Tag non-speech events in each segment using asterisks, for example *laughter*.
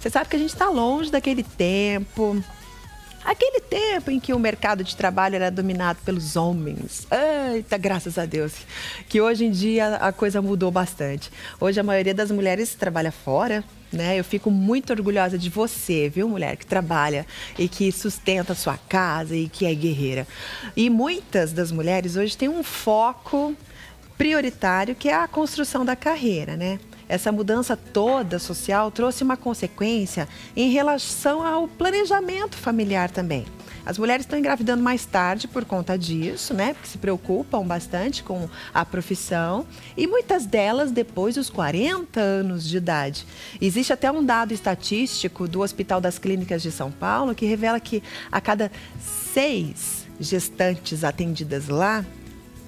Você sabe que a gente está longe daquele tempo. Aquele tempo em que o mercado de trabalho era dominado pelos homens. Eita, graças a Deus. Que hoje em dia a coisa mudou bastante. Hoje a maioria das mulheres trabalha fora, né? Eu fico muito orgulhosa de você, viu, mulher, que trabalha e que sustenta a sua casa e que é guerreira. E muitas das mulheres hoje têm um foco prioritário que é a construção da carreira, né? Essa mudança toda social trouxe uma consequência em relação ao planejamento familiar também. As mulheres estão engravidando mais tarde por conta disso, né? Porque se preocupam bastante com a profissão. E muitas delas depois dos 40 anos de idade. Existe até um dado estatístico do Hospital das Clínicas de São Paulo que revela que a cada seis gestantes atendidas lá,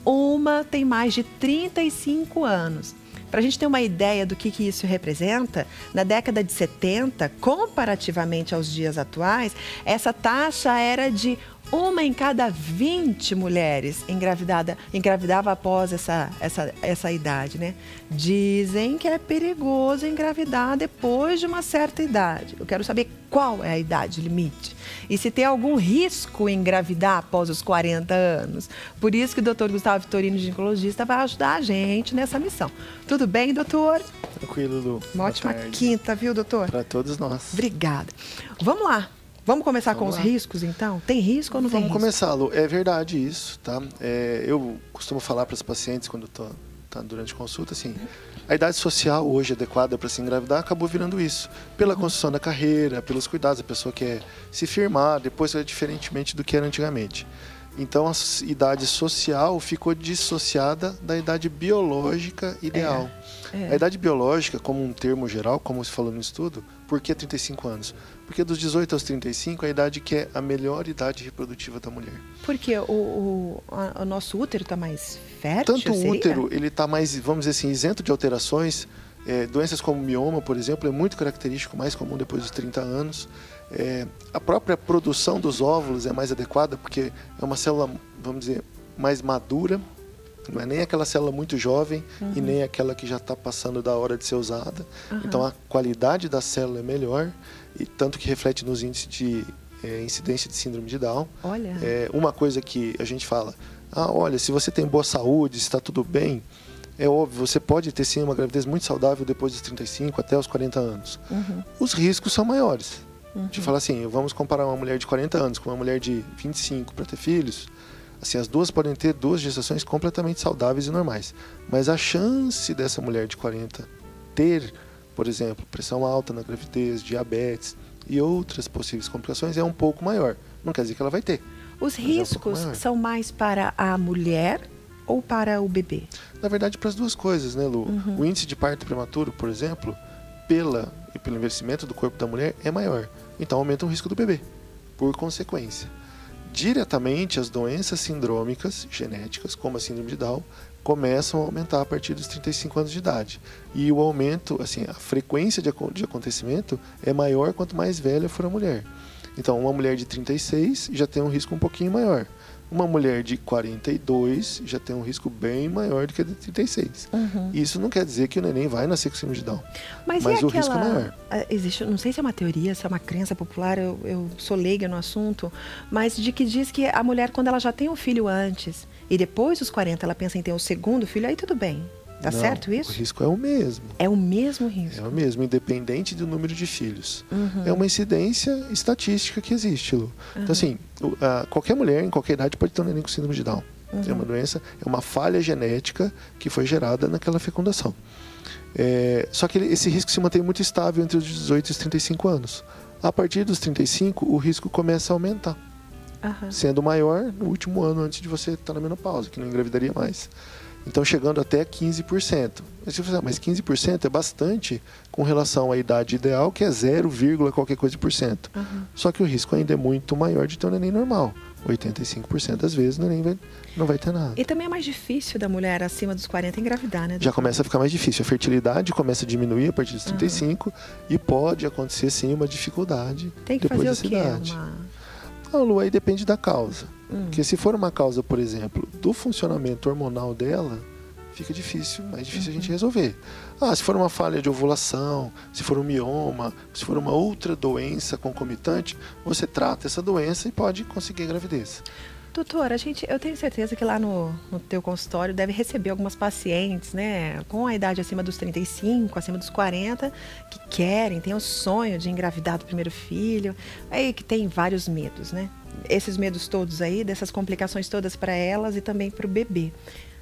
uma tem mais de 35 anos. Para a gente ter uma ideia do que, que isso representa, na década de 70, comparativamente aos dias atuais, essa taxa era de uma em cada 20 mulheres engravidada, engravidava após essa, essa, essa idade, né? Dizem que é perigoso engravidar depois de uma certa idade. Eu quero saber qual é a idade limite e se tem algum risco em engravidar após os 40 anos. Por isso que o doutor Gustavo Vitorino, ginecologista, vai ajudar a gente nessa missão. Tudo bem, doutor? Tranquilo, Lu. Uma ótima quinta, viu, doutor? Para todos nós. Obrigada. Vamos lá. Vamos começar vamos com lá. os riscos, então? Tem risco ou não vamos tem Vamos começar, Lu. É verdade isso, tá? É, eu costumo falar para os pacientes quando estou tá, durante consulta, assim, a idade social hoje adequada para se engravidar acabou virando isso. Pela uhum. construção da carreira, pelos cuidados, a pessoa quer se firmar, depois é diferentemente do que era antigamente. Então a idade social ficou dissociada da idade biológica ideal. É, é. A idade biológica, como um termo geral, como se falou no estudo, por que 35 anos? Porque dos 18 aos 35 é a idade que é a melhor idade reprodutiva da mulher. Porque o, o, o nosso útero está mais fértil? Tanto o útero, ele está mais, vamos dizer assim, isento de alterações. É, doenças como mioma, por exemplo, é muito característico, mais comum depois dos 30 anos. É, a própria produção dos óvulos é mais adequada porque é uma célula, vamos dizer, mais madura. Não é nem aquela célula muito jovem uhum. e nem aquela que já está passando da hora de ser usada. Uhum. Então a qualidade da célula é melhor e tanto que reflete nos índices de é, incidência de síndrome de Down. Olha. É, uma coisa que a gente fala, ah, olha, se você tem boa saúde, está tudo bem, é óbvio, você pode ter sim uma gravidez muito saudável depois dos 35 até os 40 anos. Uhum. Os riscos são maiores. Uhum. De falar assim, vamos comparar uma mulher de 40 anos com uma mulher de 25 para ter filhos. Assim, as duas podem ter duas gestações completamente saudáveis e normais. Mas a chance dessa mulher de 40 ter, por exemplo, pressão alta na gravidez, diabetes e outras possíveis complicações é um pouco maior. Não quer dizer que ela vai ter. Os riscos é um são mais para a mulher ou para o bebê? Na verdade, para as duas coisas, né, Lu? Uhum. O índice de parto prematuro, por exemplo, pela e pelo envelhecimento do corpo da mulher é maior. Então aumenta o risco do bebê, por consequência. Diretamente, as doenças sindrômicas genéticas, como a síndrome de Down, começam a aumentar a partir dos 35 anos de idade. E o aumento, assim, a frequência de, acontecimento é maior quanto mais velha for a mulher. Então, uma mulher de 36 já tem um risco um pouquinho maior. Uma mulher de 42 já tem um risco bem maior do que a de 36. Uhum. Isso não quer dizer que o neném vai nascer com síndrome de Down. Mas, mas o aquela... risco é maior. Existe, não sei se é uma teoria, se é uma crença popular, eu, eu sou leiga no assunto, mas de que diz que a mulher, quando ela já tem um filho antes e depois dos 40 ela pensa em ter o um segundo filho, aí tudo bem. Tá não, certo isso? O risco é o mesmo. É o mesmo risco. É o mesmo, independente do número de filhos. Uhum. É uma incidência estatística que existe, Lu. Então, uhum. Então, assim, qualquer mulher, em qualquer idade, pode ter um neném com síndrome de Down. Uhum. É uma doença, é uma falha genética que foi gerada naquela fecundação. É, só que esse risco se mantém muito estável entre os 18 e os 35 anos. A partir dos 35, o risco começa a aumentar. Sendo maior no último ano antes de você estar na menopausa, que não engravidaria mais. Então chegando até 15%. Mas, você mas 15% é bastante com relação à idade ideal, que é 0, qualquer coisa por cento. Uhum. Só que o risco ainda é muito maior de ter um neném normal. 85% das vezes o neném vai, não vai ter nada. E também é mais difícil da mulher acima dos 40 engravidar, né? Já começa a ficar mais difícil. A fertilidade começa a diminuir a partir dos 35 uhum. e pode acontecer sim uma dificuldade Tem que depois fazer dessa o quê? idade. Uma... Não, Lu, aí depende da causa. Hum. Porque se for uma causa, por exemplo, do funcionamento hormonal dela, fica difícil, mais difícil uhum. a gente uhum. resolver. Ah, se for uma falha de ovulação, se for um mioma, se for uma outra doença concomitante, você trata essa doença e pode conseguir a gravidez. Doutora, a gente, eu tenho certeza que lá no, no teu consultório deve receber algumas pacientes, né, com a idade acima dos 35, acima dos 40, que querem, têm o sonho de engravidar do primeiro filho, aí que tem vários medos, né? Esses medos todos aí, dessas complicações todas para elas e também para o bebê.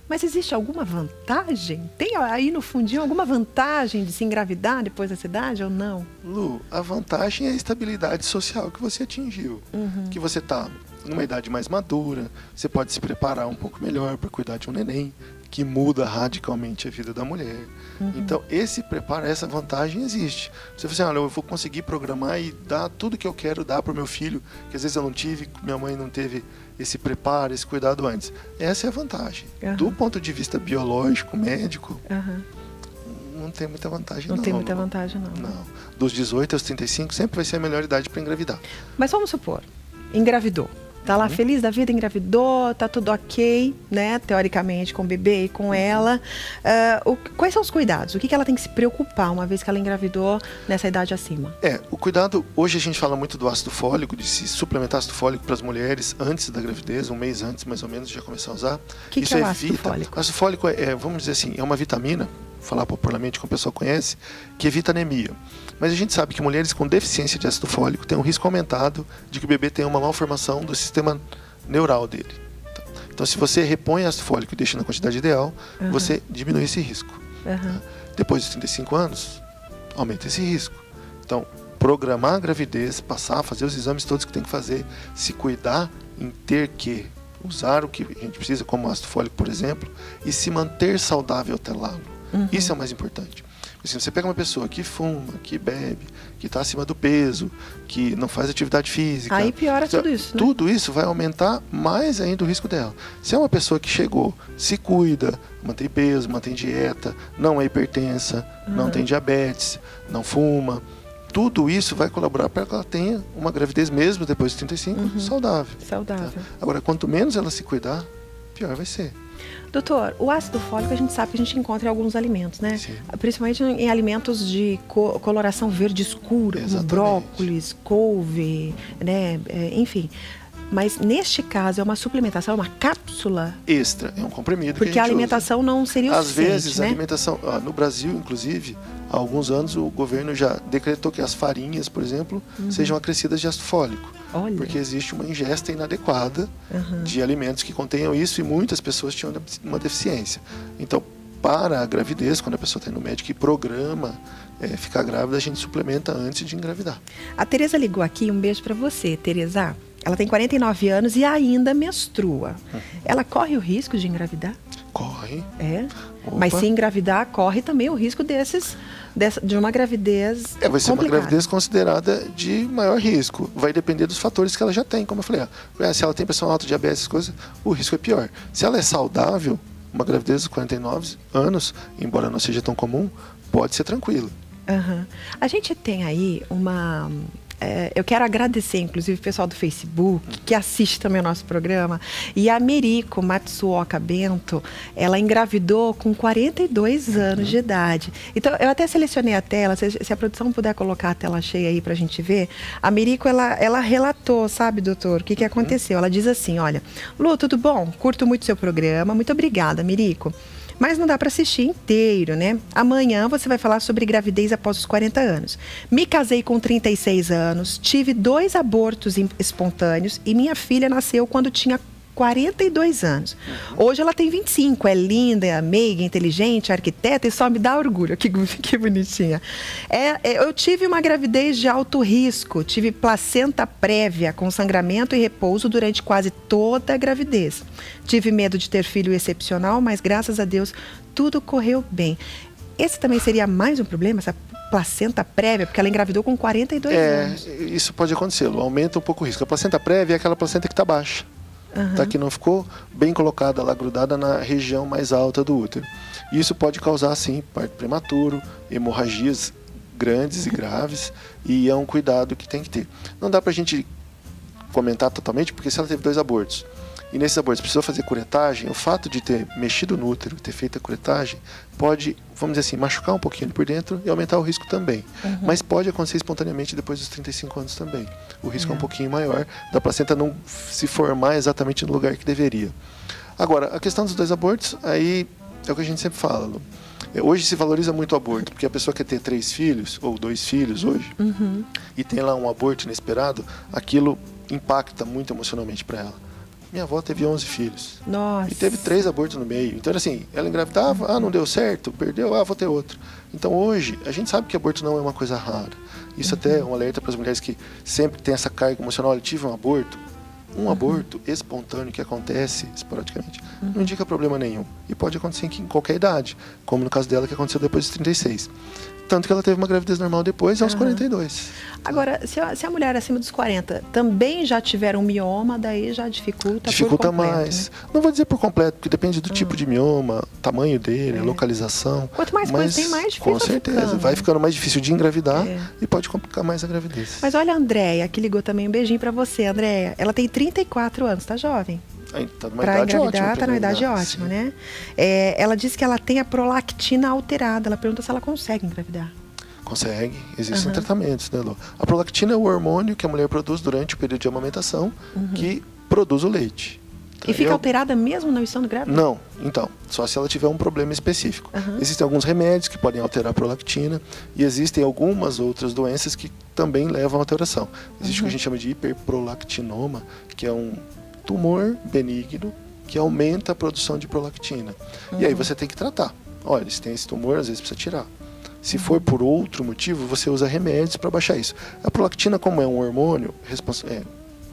Mas existe alguma vantagem? Tem aí no fundinho alguma vantagem de se engravidar depois dessa idade ou não? Lu, a vantagem é a estabilidade social que você atingiu. Uhum. Que você está numa idade mais madura, você pode se preparar um pouco melhor para cuidar de um neném, que muda radicalmente a vida da mulher. Uhum. Então, esse preparo, essa vantagem existe. Você fala assim, olha, eu vou conseguir programar e dar tudo que eu quero dar para o meu filho, que às vezes eu não tive, minha mãe não teve esse preparo, esse cuidado antes. Essa é a vantagem. Uhum. Do ponto de vista biológico, médico, uhum. não tem muita vantagem não. Não tem muita vantagem não. Não. Dos 18 aos 35 sempre vai ser a melhor idade para engravidar. Mas vamos supor, engravidou. Tá lá uhum. feliz da vida, engravidou, tá tudo ok, né? Teoricamente, com o bebê e com uhum. ela. Uh, o, quais são os cuidados? O que, que ela tem que se preocupar uma vez que ela engravidou nessa idade acima? É, o cuidado, hoje a gente fala muito do ácido fólico, de se suplementar ácido fólico para as mulheres antes da gravidez, um mês antes mais ou menos, já começar a usar. O que, Isso que é o ácido evita, fólico? Ácido fólico é, é, vamos dizer assim, é uma vitamina, falar popularmente como o pessoal conhece, que evita anemia. Mas a gente sabe que mulheres com deficiência de ácido fólico têm um risco aumentado de que o bebê tenha uma malformação do sistema neural dele. Então, se você repõe ácido fólico e deixa na quantidade ideal, uhum. você diminui esse risco. Uhum. Depois dos 35 anos, aumenta esse risco. Então, programar a gravidez, passar, fazer os exames todos que tem que fazer, se cuidar em ter que usar o que a gente precisa, como ácido fólico, por exemplo, e se manter saudável até lá. Uhum. Isso é o mais importante. Assim, você pega uma pessoa que fuma, que bebe, que está acima do peso, que não faz atividade física. Aí piora tudo isso. Né? Tudo isso vai aumentar mais ainda o risco dela. Se é uma pessoa que chegou, se cuida, mantém peso, mantém dieta, não é hipertensa, uhum. não tem diabetes, não fuma, tudo isso vai colaborar para que ela tenha uma gravidez mesmo depois de 35 uhum. saudável. Saudável. Tá? Agora, quanto menos ela se cuidar, pior vai ser. Doutor, o ácido fólico a gente sabe que a gente encontra em alguns alimentos, né? Sim. Principalmente em alimentos de co coloração verde escura, como brócolis, couve, né? É, enfim. Mas neste caso é uma suplementação, é uma cápsula extra, é um comprimido. Porque a, a, alimentação usa. não seria o Às vezes né? a alimentação, no Brasil inclusive, há alguns anos o governo já decretou que as farinhas, por exemplo, uhum. sejam acrescidas de ácido fólico. Olha. Porque existe uma ingesta inadequada uhum. de alimentos que contenham isso e muitas pessoas tinham uma deficiência. Então, para a gravidez, quando a pessoa está no médico e programa é, ficar grávida, a gente suplementa antes de engravidar. A Tereza ligou aqui, um beijo para você, Tereza. Ela tem 49 anos e ainda menstrua. Uhum. Ela corre o risco de engravidar? Corre. É. Opa. Mas se engravidar, corre também o risco desses dessa, de uma gravidez. É, vai ser complicada. uma gravidez considerada de maior risco. Vai depender dos fatores que ela já tem, como eu falei. Ah, se ela tem pressão alta, diabetes, coisas, o risco é pior. Se ela é saudável, uma gravidez dos 49 anos, embora não seja tão comum, pode ser tranquila. Uhum. A gente tem aí uma é, eu quero agradecer, inclusive, o pessoal do Facebook que assiste também o nosso programa. E a Meriko Matsuoka Bento, ela engravidou com 42 anos de idade. Então, eu até selecionei a tela, se, se a produção puder colocar a tela cheia aí para a gente ver. A Meriko, ela, ela relatou, sabe, doutor, o que, que aconteceu. Ela diz assim: olha, Lu, tudo bom? Curto muito seu programa. Muito obrigada, Meriko mas não dá para assistir inteiro, né? Amanhã você vai falar sobre gravidez após os 40 anos. Me casei com 36 anos, tive dois abortos espontâneos e minha filha nasceu quando tinha 42 anos. Hoje ela tem 25, é linda, é meiga, inteligente, arquiteta e só me dá orgulho. *laughs* Que, que bonitinha. É, é, eu tive uma gravidez de alto risco, tive placenta prévia com sangramento e repouso durante quase toda a gravidez. Tive medo de ter filho excepcional, mas graças a Deus tudo correu bem. Esse também seria mais um problema, essa placenta prévia, porque ela engravidou com 42 é, anos. Isso pode acontecer, aumenta um pouco o risco. A placenta prévia é aquela placenta que está baixa uhum. tá? que não ficou bem colocada lá, grudada na região mais alta do útero. Isso pode causar, sim, parto prematuro, hemorragias grandes e graves, e é um cuidado que tem que ter. Não dá para a gente comentar totalmente, porque se ela teve dois abortos E nesses abortos precisou fazer curetagem, o fato de ter mexido no útero, ter feito a curetagem, pode, vamos dizer assim, machucar um pouquinho por dentro e aumentar o risco também. Uhum. Mas pode acontecer espontaneamente depois dos 35 anos também. O risco é, é um pouquinho maior da placenta não se formar exatamente no lugar que deveria. Agora, a questão dos dois abortos, aí é o que a gente sempre fala, Lu. É, hoje se valoriza muito o aborto, porque a pessoa quer ter três filhos, ou dois filhos hoje, uhum. e tem lá um aborto inesperado, aquilo impacta muito emocionalmente para ela. Minha avó teve 11 filhos. Nossa. E teve três abortos no meio. Então, assim, ela engravidava, ah, não deu certo, perdeu, ah, vou ter outro. Então, hoje, a gente sabe que aborto não é uma coisa rara. Isso uhum. até é um alerta para as mulheres que sempre têm essa carga emocional. Eu tive um aborto. Um uhum. aborto espontâneo que acontece esporadicamente uhum. não indica problema nenhum. E pode acontecer em qualquer idade, como no caso dela que aconteceu depois dos 36. Tanto que ela teve uma gravidez normal depois, aos uhum. 42. Agora, se a, se a, mulher acima dos 40 também já tiver um mioma, daí já dificulta Dificulta completo, mais. Né? Não vou dizer por completo, porque depende do uhum. tipo de mioma, tamanho dele, é. localização. Quanto mais coisa tem, mais difícil Com certeza. Ficando. Vai ficando mais difícil de engravidar é. e pode complicar mais a gravidez. Mas olha a Andréia, que ligou também um beijinho para você, Andréia. Ela tem 34 anos, tá jovem? Pra idade engravidar, ótima. Está numa idade ótima, né? É, ela disse que ela tem a prolactina alterada. Ela pergunta se ela consegue engravidar. Consegue, existem uhum. tratamentos, né, Lu? A prolactina é o hormônio que a mulher produz durante o período de amamentação uhum. que produz o leite. E fica eu... alterada mesmo não estando grávida? Não, então, só se ela tiver um problema específico. Uhum. Existem alguns remédios que podem alterar a prolactina e existem algumas outras doenças que também levam à alteração. Existe uhum. o que a uhum. gente chama de hiperprolactinoma, que é um tumor benigno que aumenta a produção de prolactina. Uhum. E aí uhum. você tem que tratar. Olha, se tem esse tumor, às vezes precisa tirar. Se for por outro motivo, você usa remédios para baixar isso. A prolactina, como é um hormônio é,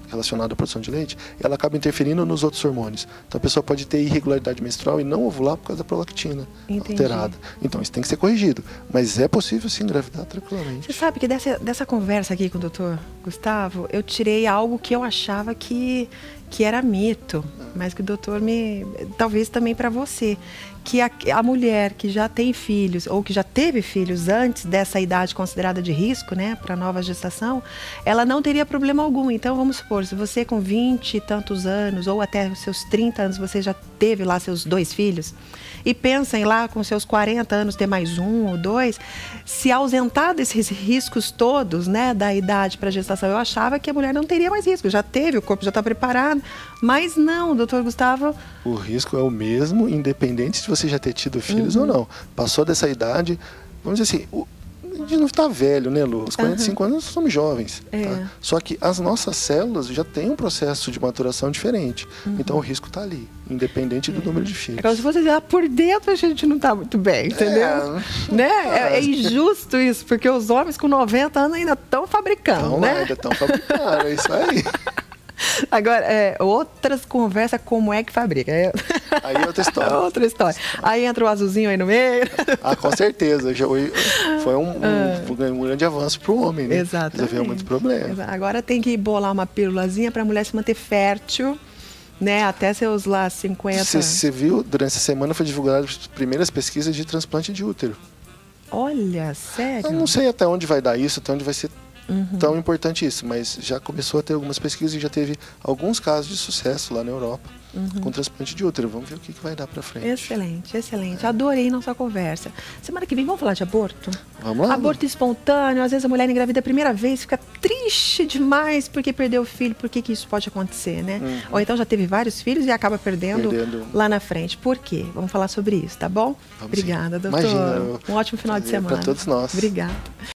relacionado à produção de leite, ela acaba interferindo nos outros hormônios. Então a pessoa pode ter irregularidade menstrual e não ovular por causa da prolactina Entendi. alterada. Então isso tem que ser corrigido. Mas é possível se engravidar tranquilamente. Você sabe que dessa, dessa conversa aqui com o doutor Gustavo, eu tirei algo que eu achava que que era mito, mas que o doutor me. talvez também para você, que a, a, mulher que já tem filhos ou que já teve filhos antes dessa idade considerada de risco, né, para nova gestação, ela não teria problema algum. Então vamos supor, se você com 20 e tantos anos ou até seus 30 anos você já teve lá seus dois filhos, e pensem lá com seus 40 anos ter mais um ou dois, se ausentar desses riscos todos, né, da idade para gestação, eu achava que a mulher não teria mais risco, já teve, o corpo já está preparado, mas não, doutor Gustavo. O risco é o mesmo, independente de você já ter tido filhos uhum. ou não. Passou dessa idade, vamos dizer assim, o, a gente não está velho, né, Lu? Os 45 uhum. anos somos jovens. É. Tá? Só que as nossas células já têm um processo de maturação diferente. Uhum. Então o risco está ali, independente do é. número de filhos. É como se você dizer, ah, por dentro a gente não está muito bem, entendeu? É. Né? É, é, injusto isso, porque os homens com 90 anos ainda estão fabricando, tão né? ainda estão fabricando, é isso aí. *laughs* Agora, é, outras conversas como é que fabrica. É... Aí é outra história. *laughs* outra história. Aí entra o azulzinho aí no meio. Ah, com certeza. Já foi um, um, ah. um grande avanço para o homem, né? Exatamente. Resolveu muito problema. Agora tem que bolar uma pílulazinha para a mulher se manter fértil né? Até seus lá 50. Você viu, durante essa semana foi divulgado as primeiras pesquisas de transplante de útero. Olha, sério? Eu não sei até onde vai dar isso, até onde vai ser uhum. tão importante isso, mas já começou a ter algumas pesquisas e já teve alguns casos de sucesso lá na Europa uhum. com transplante de útero. Vamos ver o que, que vai dar para frente. Excelente, excelente. É. Adorei nossa conversa. Semana que vem vamos falar de aborto? Vamos lá. Aborto espontâneo, às vezes a mulher engravida a primeira vez, fica triste demais porque perdeu o filho. Por que, que isso pode acontecer, né? Uhum. Ou então já teve vários filhos e acaba perdendo, perdendo, lá na frente. Por quê? Vamos falar sobre isso, tá bom? Vamos Obrigada, sim. doutor. Imagina, um ótimo final de semana. Para todos nós. Obrigada.